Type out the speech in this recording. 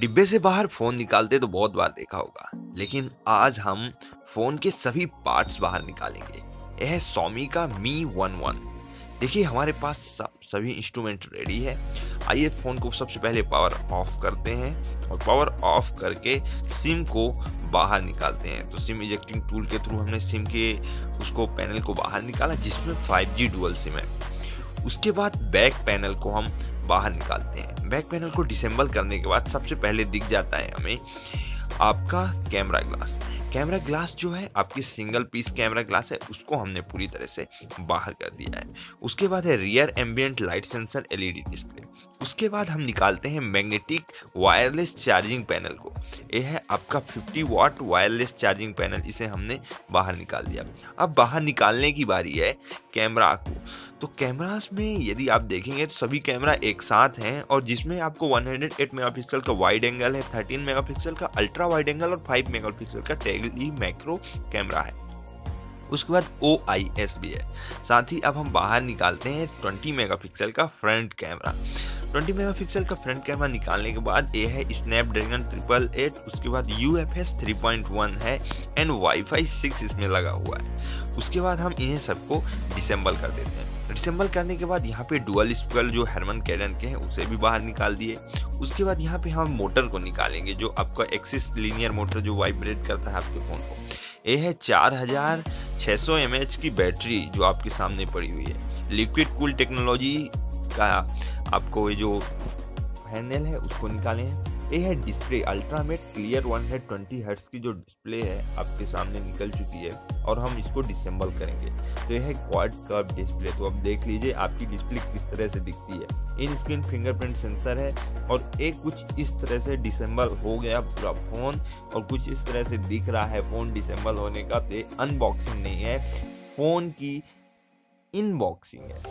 डिब्बे से बाहर फ़ोन निकालते तो बहुत बार देखा होगा, लेकिन आज हम फ़ोन के सभी पार्ट्स बाहर निकालेंगे। यह है सोमी का मी वन वन। देखिए, हमारे पास सब, सभी इंस्ट्रूमेंट रेडी है। आइए फ़ोन को सबसे पहले पावर ऑफ़ करते हैं और पावर ऑफ़ करके सिम को बाहर निकालते हैं। तो सिम इजेक्टिंग टूल के थ्रू हमने सिम के, उसको पैनल को बाहर निकाला, जिसमें 5G डुअल सिम है। उसके बाद बैक पैनल को हम बाहर निकालते हैं। बैक पैनल को डिसेंबल करने के बाद सबसे पहले दिख जाता है हमें आपका कैमरा ग्लास कैमरा ग्लास जो है, आपकी सिंगल पीस कैमरा ग्लास है, उसको हमने पूरी तरह से बाहर कर दिया है। उसके बाद है rear ambient light sensor LED display उसके बाद हम निकालते हैं मैग्नेटिक वायरलेस चार्जिंग पैनल को। यह है आपका 50 वाट वायरलेस चार्जिंग पैनल इसे हमने बाहर निकाल दिया। अब बाहर निकालने की बारी है कैमरा को। तो कैमरास में यदि आप देखेंगे तो सभी कैमरा एक साथ हैं और जिसमें आपको 108 मेगापिक्सल का वाइड एंगल है 13 मेगापिक्सल का अल्ट्रा वाइड एंगल और 5 मेगापिक्सल का टेली मैक्रो कैमरा है। उसके बाद ओ आई एस भी है। साथ ही अब हम बाहर निकालते हैं 20 मेगापिक्सल का फ्रंट कैमरा 20 मेगापिक्सल का फ्रंट कैमरा निकालने के बाद ये है स्नैपड्रैगन ट्रिपल एट उसके बाद U F S three point one है एंड वाईफाई सिक्स इसमें लगा हुआ है। उसके बाद हम इन्हें सबको डिसम्बल कर देते हैं। डिसम्बल करने के बाद यहाँ पे डुअल स्पीकर जो हरमन कैडन के हैं, उसे भी बाहर निकाल दिए। उसके बाद यहाँ पे हम मोटर को निकालेंगे, जो आपका एक्सिस लीनियर मोटर जो वाइब्रेट करता है आपके फ़ोन को। ये है चार हज़ार छः सौ एम एच की बैटरी जो आपके सामने पड़ी हुई है। लिक्विड कूल टेक्नोलॉजी का आपको ये जो हैंडल है, उसको निकालें। ये है डिस्प्ले अल्ट्रामेट क्लियर वन है ट्वेंटी हर्ट्स की जो डिस्प्ले है, आपके सामने निकल चुकी है और हम इसको डिसेंबल करेंगे। तो यह है क्वाड कर्व डिस्प्ले तो अब देख लीजिए आपकी डिस्प्ले किस तरह से दिखती है। इन स्क्रीन फिंगरप्रिंट सेंसर है और एक कुछ इस तरह से डिसेंबल हो गया पूरा फ़ोन और कुछ इस तरह से दिख रहा है फ़ोन डिसेंबल होने का। तो अनबॉक्सिंग नहीं है फ़ोन की इनबॉक्सिंग है।